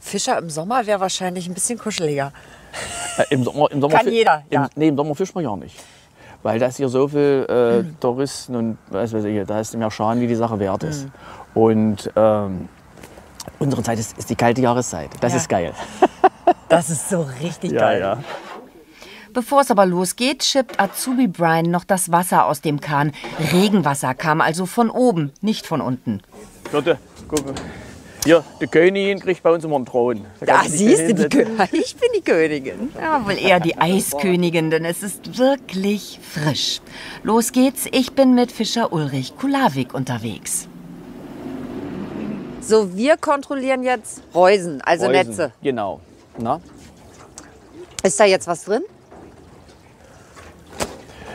Fischer im Sommer wäre wahrscheinlich ein bisschen kuscheliger. Äh, Im Sommer, im Sommer Kann fi- jeder, ja. Im, nee, im Sommer fischt man ja nicht. Weil das hier so viel äh, Touristen und was weiß ich, da ist mehr Schaden, wie die Sache wert ist. Mhm. Und ähm, unsere Zeit ist, ist die kalte Jahreszeit. Das Ja. ist geil. Das ist so richtig geil. Bevor es aber losgeht, schippt Azubi Brian noch das Wasser aus dem Kahn. Regenwasser kam also von oben, nicht von unten. Bitte, guck mal. Hier, die Königin kriegt bei uns immer einen Thron. Da Da siehst du, die ich bin die Königin. Ja, wohl eher die Eiskönigin, denn es ist wirklich frisch. Los geht's, ich bin mit Fischer Ulrich Kulawik unterwegs. So, wir kontrollieren jetzt Reusen, also Reusen, Netze. Genau. Na? Ist da jetzt was drin?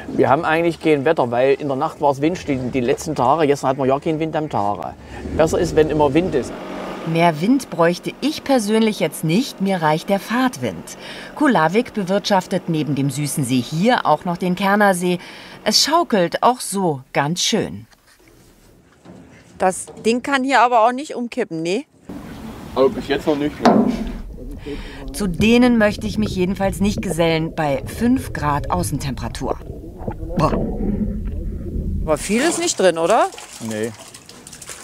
Wir haben eigentlich kein Wetter, weil in der Nacht war es Wind die, die letzten Tage. Gestern hatten wir ja keinen Wind am Tage. Besser ist, wenn immer Wind ist. Mehr Wind bräuchte ich persönlich jetzt nicht, mir reicht der Fahrtwind. Kulawik bewirtschaftet neben dem süßen See hier auch noch den Kernersee. Es schaukelt auch so ganz schön. Das Ding kann hier aber auch nicht umkippen, nee? Aber bis jetzt noch nicht. Zu denen möchte ich mich jedenfalls nicht gesellen bei 5 Grad Außentemperatur. Aber viel ist nicht drin, oder? Nee.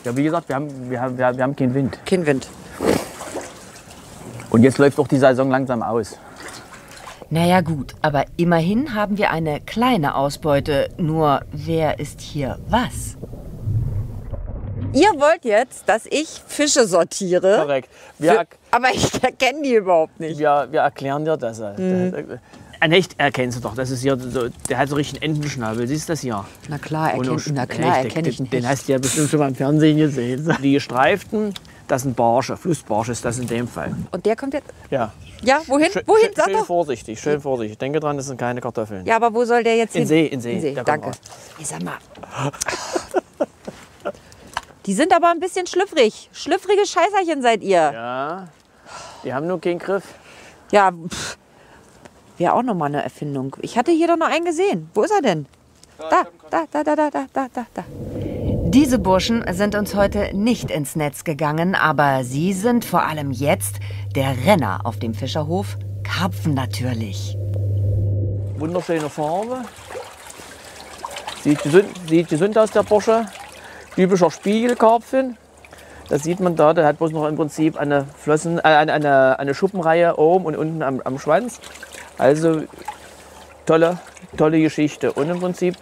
Ja, wie gesagt, wir haben, wir haben, wir haben, wir haben keinen Wind. Kein Wind. Und jetzt läuft auch die Saison langsam aus. Naja gut, aber immerhin haben wir eine kleine Ausbeute. Nur wer ist hier was? Ihr wollt jetzt, dass ich Fische sortiere. Korrekt. Wir, Für, er, aber ich erkenne die überhaupt nicht. wir, wir erklären dir das. Mhm. Ein Hecht erkennst du doch. Das ist hier so, der hat so richtig einen Entenschnabel. Siehst du das hier? Na klar, Und erkenn, ein na klar erkenne ich den, den hast du ja bestimmt schon mal im Fernsehen gesehen. Die gestreiften, das sind Barsche, Flussbarsche ist das in dem Fall. Und der kommt jetzt. Ja. Ja, wohin? Schön, wohin? Sag schön doch. vorsichtig, schön vorsichtig. Denke dran, das sind keine Kartoffeln. Ja, aber wo soll der jetzt In hin? See, in See. In See. Da kommt Danke. Ich sag mal. Die sind aber ein bisschen schlüpfrig. Schlüpfrige Scheißerchen seid ihr. Ja. Die haben nur keinen Griff. Ja, pff. Wäre auch noch mal eine Erfindung. Ich hatte hier doch noch einen gesehen. Wo ist er denn? Da, da, da, da, da, da, da, da, da. Diese Burschen sind uns heute nicht ins Netz gegangen, aber sie sind vor allem jetzt der Renner auf dem Fischerhof. Karpfen natürlich. Wunderschöne Farbe. Sieht gesund, sieht gesund aus, der Bursche. Typischer Spiegelkarpfen. Das sieht man da, der hat bloß noch im Prinzip eine, Flossen, äh, eine, eine, eine Schuppenreihe oben und unten am, am Schwanz. Also tolle, tolle Geschichte. Und im Prinzip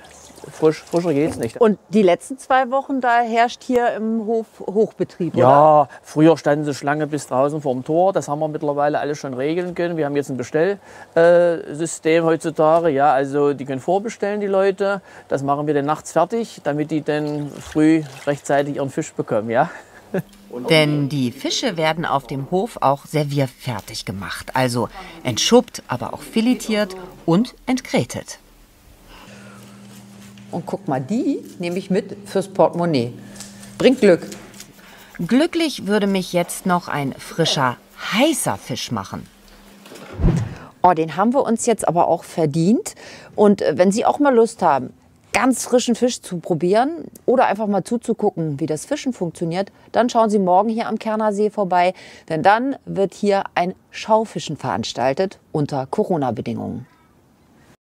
frisch, frischer geht's nicht. Und die letzten zwei Wochen, da herrscht hier im Hof Hochbetrieb, oder? Ja, früher standen sie Schlange bis draußen vorm Tor. Das haben wir mittlerweile alles schon regeln können. Wir haben jetzt ein Bestellsystem heutzutage. Ja, also die können vorbestellen, die Leute. Das machen wir dann nachts fertig, damit die dann früh rechtzeitig ihren Fisch bekommen. Ja. Denn die Fische werden auf dem Hof auch servierfertig gemacht. Also entschuppt, aber auch filetiert und entgrätet. Und guck mal, die nehme ich mit fürs Portemonnaie. Bringt Glück. Glücklich würde mich jetzt noch ein frischer, heißer Fisch machen. Oh, den haben wir uns jetzt aber auch verdient. Und äh, wenn Sie auch mal Lust haben, ganz frischen Fisch zu probieren oder einfach mal zuzugucken, wie das Fischen funktioniert, dann schauen Sie morgen hier am Kerner See vorbei, denn dann wird hier ein Schaufischen veranstaltet unter Corona-Bedingungen.